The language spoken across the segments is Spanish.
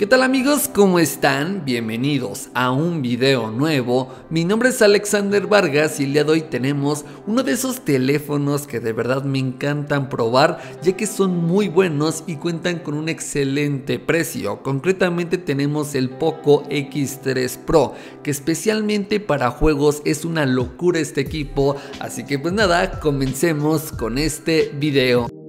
¿Qué tal amigos? ¿Cómo están? Bienvenidos a un video nuevo. Mi nombre es Alexander Vargas y el día de hoy tenemos uno de esos teléfonos que de verdad me encantan probar ya que son muy buenos y cuentan con un excelente precio. Concretamente tenemos el Poco X3 Pro que especialmente para juegos es una locura este equipo. Así que pues nada, comencemos con este video.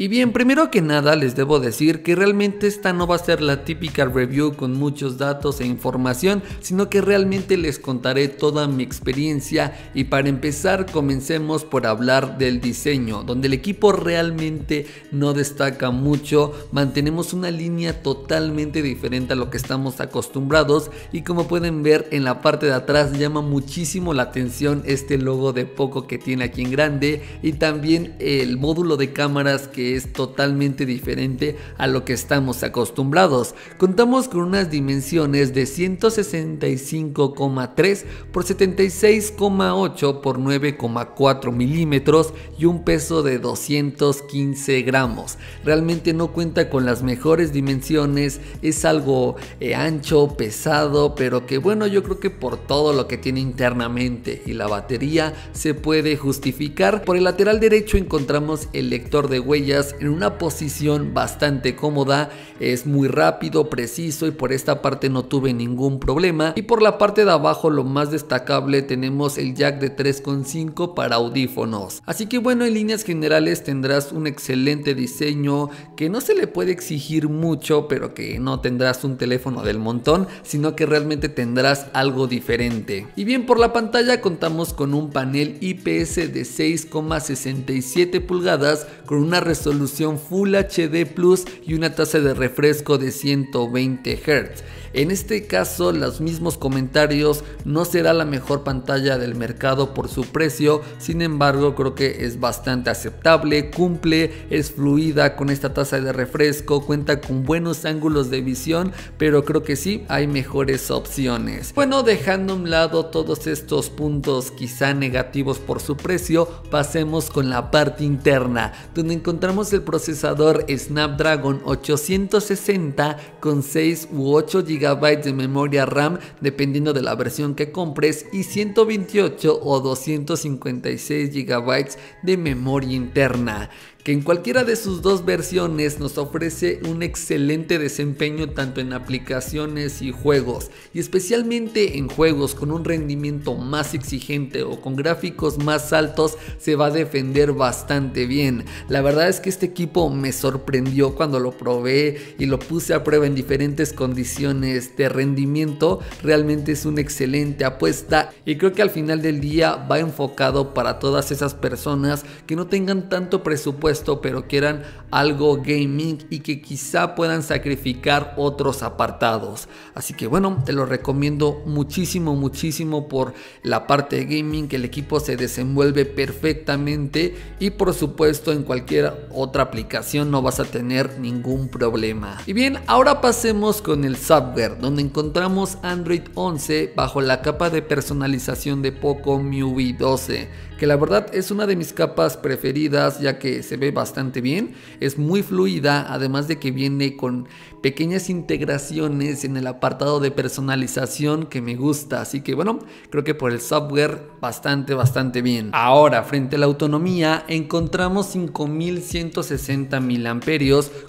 Y bien, primero que nada les debo decir que realmente esta no va a ser la típica review con muchos datos e información, sino que realmente les contaré toda mi experiencia. Y para empezar comencemos por hablar del diseño, donde el equipo realmente no destaca mucho, mantenemos una línea totalmente diferente a lo que estamos acostumbrados. Y como pueden ver en la parte de atrás llama muchísimo la atención este logo de Poco que tiene aquí en grande. Y también el módulo de cámaras que es totalmente diferente a lo que estamos acostumbrados. Contamos con unas dimensiones de 165,3 por 76,8 por 9,4 milímetros y un peso de 215 gramos. Realmente no cuenta con las mejores dimensiones, es algo eh, ancho, pesado, pero que bueno, yo creo que por todo lo que tiene internamente y la batería se puede justificar. Por el lateral derecho encontramos el lector de huellas en una posición bastante cómoda, es muy rápido, preciso y por esta parte no tuve ningún problema. Y por la parte de abajo lo más destacable tenemos el jack de 3.5 para audífonos. Así que bueno, en líneas generales tendrás un excelente diseño que no se le puede exigir mucho, pero que no tendrás un teléfono del montón, sino que realmente tendrás algo diferente. Y bien, por la pantalla contamos con un panel IPS de 6,67 pulgadas con una resolución resolución Full HD Plus y una tasa de refresco de 120 Hz. En este caso, los mismos comentarios, no será la mejor pantalla del mercado por su precio, sin embargo creo que es bastante aceptable, cumple, es fluida con esta tasa de refresco, cuenta con buenos ángulos de visión, pero creo que sí hay mejores opciones. Bueno, dejando a un lado todos estos puntos quizá negativos por su precio, pasemos con la parte interna, donde encontramos el procesador Snapdragon 860 con 6 u 8 GB de memoria RAM dependiendo de la versión que compres y 128 o 256 GB de memoria interna que en cualquiera de sus dos versiones nos ofrece un excelente desempeño tanto en aplicaciones y juegos, y especialmente en juegos con un rendimiento más exigente o con gráficos más altos se va a defender bastante bien. La verdad es que este equipo me sorprendió cuando lo probé y lo puse a prueba en diferentes condiciones de rendimiento, realmente es una excelente apuesta y creo que al final del día va enfocado para todas esas personas que no tengan tanto presupuesto pero quieran algo gaming y que quizá puedan sacrificar otros apartados. Así que bueno, te lo recomiendo muchísimo, muchísimo por la parte de gaming, que el equipo se desenvuelve perfectamente y por supuesto en cualquier otra aplicación no vas a tener ningún problema. Y bien, ahora pasemos con el software, donde encontramos Android 11 bajo la capa de personalización de Poco MIUI 12 que la verdad es una de mis capas preferidas ya que se ve bastante bien, es muy fluida, además de que viene con pequeñas integraciones en el apartado de personalización que me gusta, así que bueno, creo que por el software bastante, bastante bien. Ahora, frente a la autonomía, encontramos 5160 mAh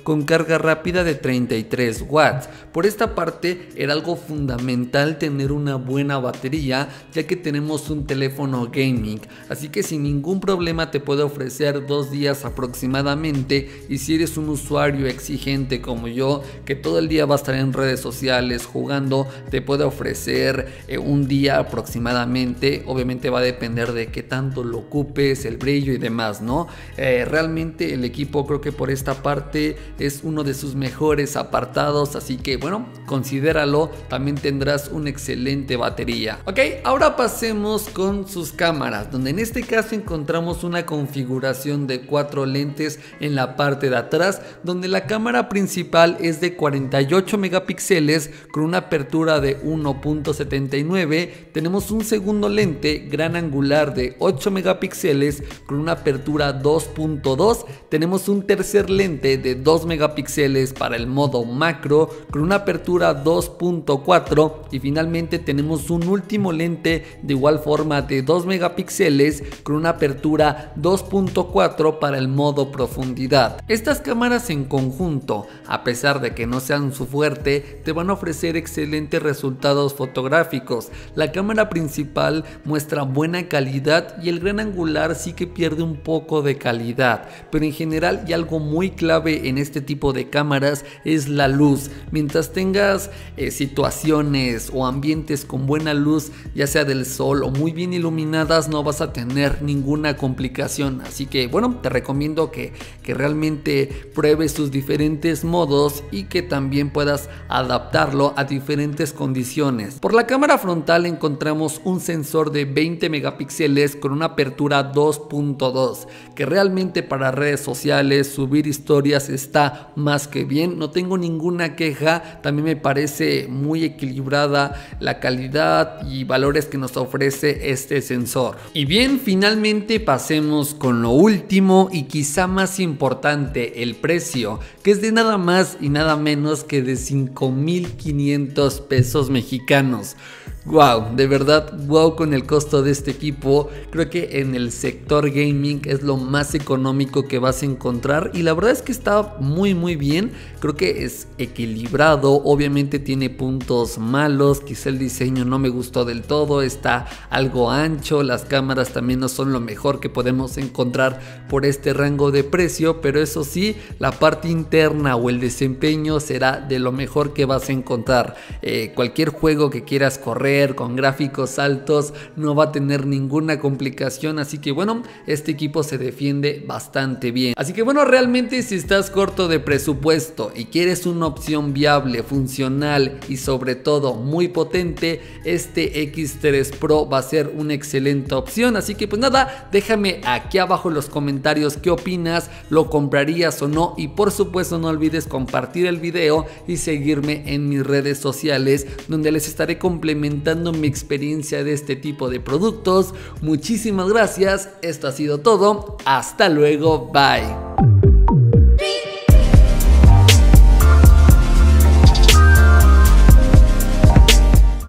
con carga rápida de 33 watts. Por esta parte, era algo fundamental tener una buena batería, ya que tenemos un teléfono gaming, que sin ningún problema te puede ofrecer dos días aproximadamente. Y si eres un usuario exigente como yo que todo el día va a estar en redes sociales jugando te puede ofrecer eh, un día aproximadamente. Obviamente va a depender de qué tanto lo ocupes el brillo y demás no eh, realmente el equipo creo que por esta parte es uno de sus mejores apartados. Así que bueno considéralo. También tendrás una excelente batería. Ok ahora pasemos con sus cámaras donde en este caso encontramos una configuración de cuatro lentes en la parte de atrás, donde la cámara principal es de 48 megapíxeles con una apertura de 1.79. Tenemos un segundo lente gran angular de 8 megapíxeles con una apertura 2.2. Tenemos un tercer lente de 2 megapíxeles para el modo macro con una apertura 2.4 y finalmente tenemos un último lente de igual forma de 2 megapíxeles con una apertura 2.4 para el modo profundidad. Estas cámaras en conjunto, a pesar de que no sean su fuerte, te van a ofrecer excelentes resultados fotográficos. La cámara principal muestra buena calidad y el gran angular sí que pierde un poco de calidad, pero en general y algo muy clave en este tipo de cámaras es la luz. Mientras tengas eh, situaciones o ambientes con buena luz, ya sea del sol o muy bien iluminadas, no vas a tener ninguna complicación. Así que bueno, te recomiendo que, que realmente pruebes sus diferentes modos y que también puedas adaptarlo a diferentes condiciones. Por la cámara frontal encontramos un sensor de 20 megapíxeles con una apertura 2.2 que realmente para redes sociales subir historias está más que bien. No tengo ninguna queja. También me parece muy equilibrada la calidad y valores que nos ofrece este sensor. Y bien, finalmente pasemos con lo último y quizá más importante, el precio, que es de nada más y nada menos que de 5.500 pesos mexicanos. Wow, de verdad, wow con el costo de este equipo. Creo que en el sector gaming es lo más económico que vas a encontrar y la verdad es que está muy muy bien. Creo que es equilibrado, obviamente tiene puntos malos, quizá el diseño no me gustó del todo, está algo ancho, las cámaras también no son lo mejor que podemos encontrar por este rango de precio, pero eso sí, la parte interna o el desempeño será de lo mejor que vas a encontrar. Eh, cualquier juego que quieras correr, con gráficos altos, no va a tener ninguna complicación, así que bueno, este equipo se defiende bastante bien. Así que bueno, realmente si estás corto de presupuesto y quieres una opción viable, funcional y sobre todo muy potente, este X3 Pro va a ser una excelente opción, así que pues nada, déjame aquí abajo en los comentarios qué opinas, lo comprarías o no. Y por supuesto no olvides compartir el video y seguirme en mis redes sociales donde les estaré complementando mi experiencia de este tipo de productos. Muchísimas gracias, esto ha sido todo, hasta luego, bye.